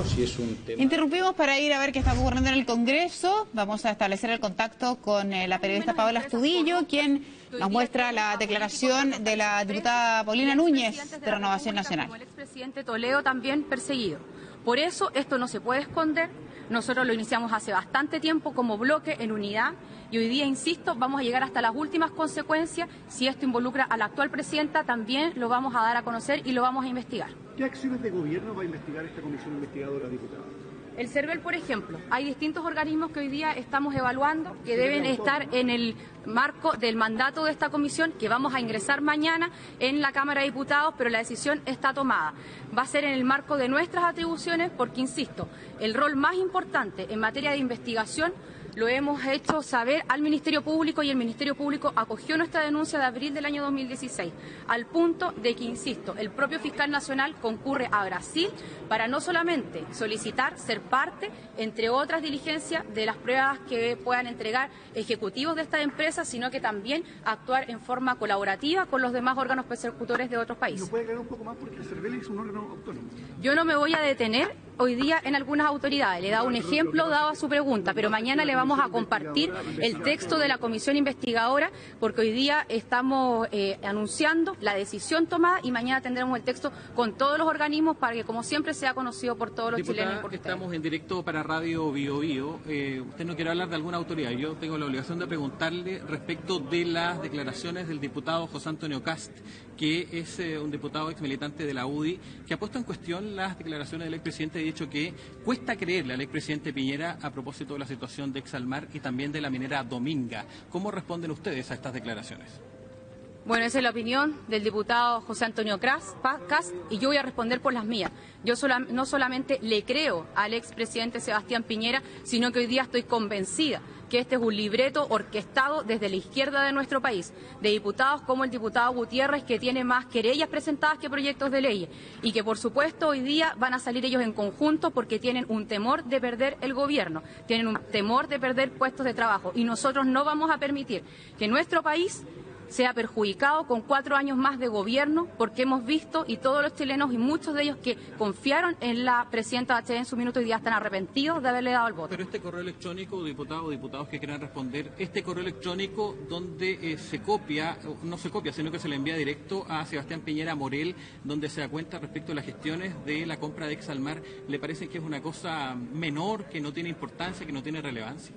claro si es un tema... Interrumpimos para ir a ver qué está ocurriendo en el Congreso. Vamos a establecer el contacto con eh, la periodista Paola Estudillo, quien nos muestra la declaración de la diputada Paulina Núñez de Renovación Nacional. El expresidente Toledo también perseguido. Por eso esto no se puede esconder. Nosotros lo iniciamos hace bastante tiempo como bloque en unidad y hoy día, insisto, vamos a llegar hasta las últimas consecuencias. Si esto involucra a la actual presidenta, también lo vamos a dar a conocer y lo vamos a investigar. ¿Qué acciones de gobierno va a investigar esta comisión investigadora, diputada? El CERVEL, por ejemplo, hay distintos organismos que hoy día estamos evaluando que deben estar en el marco del mandato de esta comisión que vamos a ingresar mañana en la Cámara de Diputados, pero la decisión está tomada. Va a ser en el marco de nuestras atribuciones porque, insisto, el rol más importante en materia de investigación lo hemos hecho saber al Ministerio Público y el Ministerio Público acogió nuestra denuncia de abril del año 2016, al punto de que, insisto, el propio fiscal nacional concurre a Brasil para no solamente solicitar ser parte, entre otras diligencias, de las pruebas que puedan entregar ejecutivos de estas empresas, sino que también actuar en forma colaborativa con los demás órganos persecutores de otros países. ¿No puede aclarar un poco más porque el CERVEL es un órgano autónomo? Yo no me voy a detener hoy día en algunas autoridades. Le he dado un ejemplo dado a su pregunta, pero mañana le vamos a compartir el texto de la comisión investigadora porque hoy día estamos eh, anunciando la decisión tomada y mañana tendremos el texto con todos los organismos para que, como siempre, sea conocido por todos los Diputada, chilenos. y por ustedes. estamos en directo para Radio Bio Bio. Eh, usted no quiere hablar de alguna autoridad. Yo tengo la obligación de preguntarle respecto de las declaraciones del diputado José Antonio Cast, que es eh, un diputado ex militante de la UDI, que ha puesto en cuestión las declaraciones del expresidente y ha dicho que cuesta creerle al expresidente Piñera a propósito de la situación de Exalmar y también de la minera Dominga. ¿Cómo responden ustedes a estas declaraciones? Bueno, esa es la opinión del diputado José Antonio Cast y yo voy a responder por las mías. Yo no solamente le creo al expresidente Sebastián Piñera, sino que hoy día estoy convencida que este es un libreto orquestado desde la izquierda de nuestro país, de diputados como el diputado Gutiérrez, que tiene más querellas presentadas que proyectos de ley, y que por supuesto hoy día van a salir ellos en conjunto porque tienen un temor de perder el gobierno, tienen un temor de perder puestos de trabajo, y nosotros no vamos a permitir que nuestro país sea perjudicado con cuatro años más de gobierno, porque hemos visto, y todos los chilenos y muchos de ellos que confiaron en la presidenta Bachelet en su minuto hoy día están arrepentidos de haberle dado el voto. Pero este correo electrónico, diputados o diputados que quieran responder, este correo electrónico donde eh, se copia, no se copia, sino que se le envía directo a Sebastián Piñera Morel, donde se da cuenta respecto a las gestiones de la compra de Exalmar, ¿le parece que es una cosa menor, que no tiene importancia, que no tiene relevancia?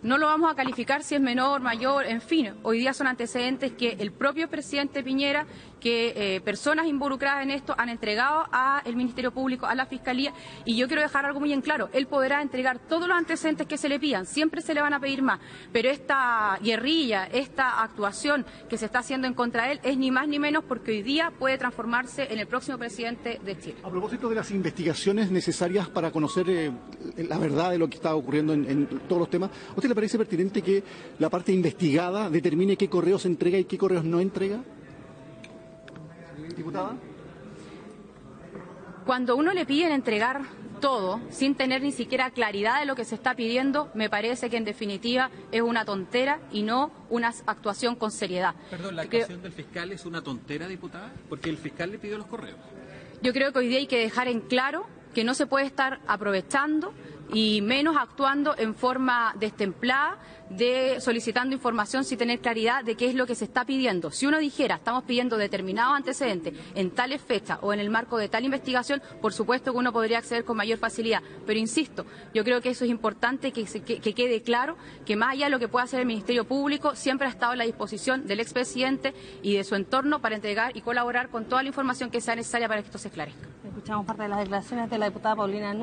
No lo vamos a calificar si es menor, mayor, en fin. Hoy día son antecedentes que el propio presidente Piñera, que eh, personas involucradas en esto han entregado al Ministerio Público, a la Fiscalía, y yo quiero dejar algo muy en claro. Él podrá entregar todos los antecedentes que se le pidan, siempre se le van a pedir más, pero esta guerrilla, esta actuación que se está haciendo en contra de él es ni más ni menos porque hoy día puede transformarse en el próximo presidente de Chile. A propósito de las investigaciones necesarias para conocer eh, la verdad de lo que está ocurriendo en, todos los temas, ¿a usted le parece pertinente que la parte investigada determine qué correos entrega y qué correos no entrega? Diputada. Cuando uno le piden entregar todo sin tener ni siquiera claridad de lo que se está pidiendo, me parece que en definitiva es una tontera y no una actuación con seriedad. Perdón, ¿la Creo- actuación del fiscal es una tontera, diputada? Porque el fiscal le pidió los correos. Yo creo que hoy día hay que dejar en claro que no se puede estar aprovechando y menos actuando en forma destemplada de solicitando información sin tener claridad de qué es lo que se está pidiendo. Si uno dijera, estamos pidiendo determinados antecedentes en tales fechas o en el marco de tal investigación, por supuesto que uno podría acceder con mayor facilidad. Pero insisto, yo creo que eso es importante que, quede claro que más allá de lo que pueda hacer el Ministerio Público, siempre ha estado a la disposición del expresidente y de su entorno para entregar y colaborar con toda la información que sea necesaria para que esto se esclarezca. Escuchamos parte de las declaraciones de la diputada Paulina.